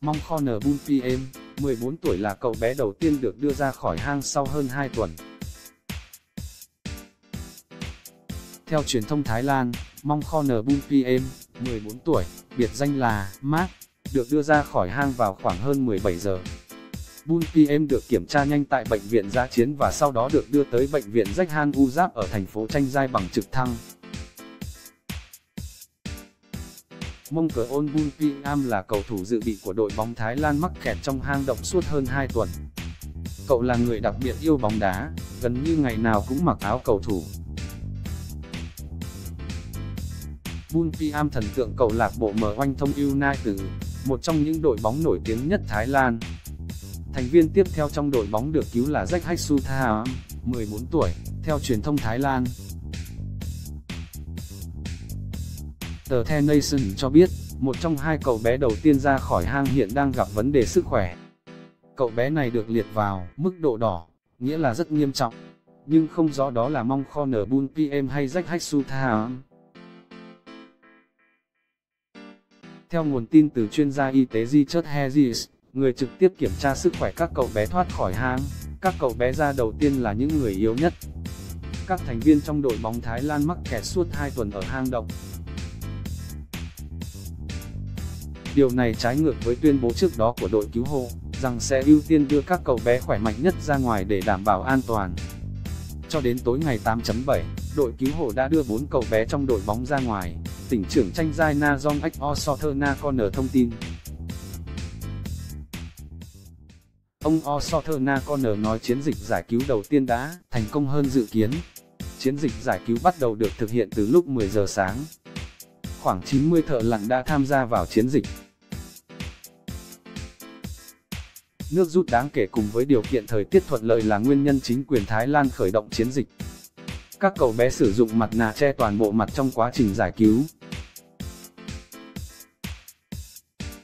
Mong Connor Bull 14 tuổi là cậu bé đầu tiên được đưa ra khỏi hang sau hơn 2 tuần. Theo truyền thông Thái Lan, Mong Connor Bull 14 tuổi, biệt danh là Mark, được đưa ra khỏi hang vào khoảng hơn 17 giờ. Bull được kiểm tra nhanh tại bệnh viện giã chiến và sau đó được đưa tới bệnh viện Jackhan Uzap ở thành phố Tranh Giai bằng trực thăng. Mông cờ ôn Bun Piam là cầu thủ dự bị của đội bóng Thái Lan mắc kẹt trong hang động suốt hơn 2 tuần. Cậu là người đặc biệt yêu bóng đá, gần như ngày nào cũng mặc áo cầu thủ. Bun Piam thần tượng cầu lạc bộ mở oanh thông United, một trong những đội bóng nổi tiếng nhất Thái Lan. Thành viên tiếp theo trong đội bóng được cứu là Jack Haksutha, 14 tuổi, theo truyền thông Thái Lan. Tờ The Nation cho biết, một trong hai cậu bé đầu tiên ra khỏi hang hiện đang gặp vấn đề sức khỏe. Cậu bé này được liệt vào mức độ đỏ, nghĩa là rất nghiêm trọng, nhưng không rõ đó là mong kho nở bun PM hay Jack Haksutha. Theo nguồn tin từ chuyên gia y tế Richard Harris, người trực tiếp kiểm tra sức khỏe các cậu bé thoát khỏi hang, các cậu bé ra đầu tiên là những người yếu nhất. Các thành viên trong đội bóng Thái Lan mắc kẹt suốt 2 tuần ở hang động, Điều này trái ngược với tuyên bố trước đó của đội cứu hộ, rằng sẽ ưu tiên đưa các cậu bé khỏe mạnh nhất ra ngoài để đảm bảo an toàn. Cho đến tối ngày 8.7, đội cứu hộ đã đưa 4 cậu bé trong đội bóng ra ngoài, tỉnh trưởng tranh giai Na Jong Ek Osothana Corner thông tin. Ông Osothana Corner nói chiến dịch giải cứu đầu tiên đã thành công hơn dự kiến. Chiến dịch giải cứu bắt đầu được thực hiện từ lúc 10 giờ sáng. Khoảng 90 thợ lặn đã tham gia vào chiến dịch. Nước rút đáng kể cùng với điều kiện thời tiết thuận lợi là nguyên nhân chính quyền Thái Lan khởi động chiến dịch. Các cậu bé sử dụng mặt nạ che toàn bộ mặt trong quá trình giải cứu.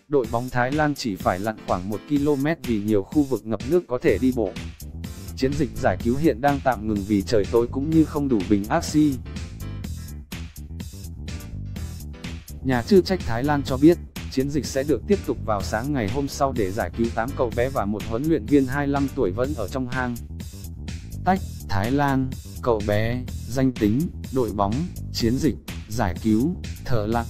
Đội bóng Thái Lan chỉ phải lặn khoảng 1 km vì nhiều khu vực ngập nước có thể đi bộ. Chiến dịch giải cứu hiện đang tạm ngừng vì trời tối cũng như không đủ bình oxy. Nhà chức trách Thái Lan cho biết, chiến dịch sẽ được tiếp tục vào sáng ngày hôm sau để giải cứu 8 cậu bé và một huấn luyện viên 25 tuổi vẫn ở trong hang. Tách, Thái Lan, cậu bé, danh tính, đội bóng, chiến dịch, giải cứu, thở lặng.